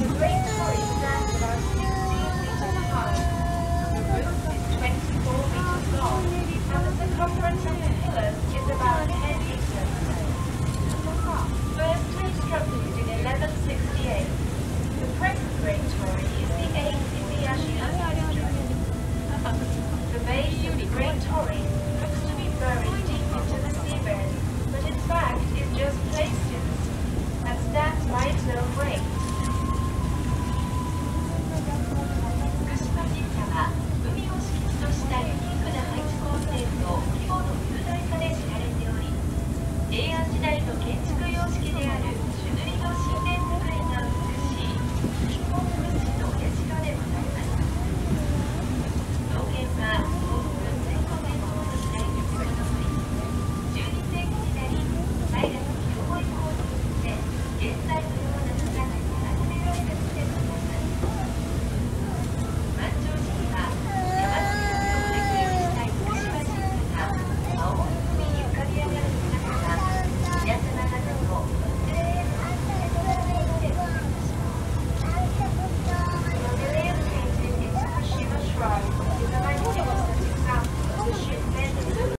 Great. Okay.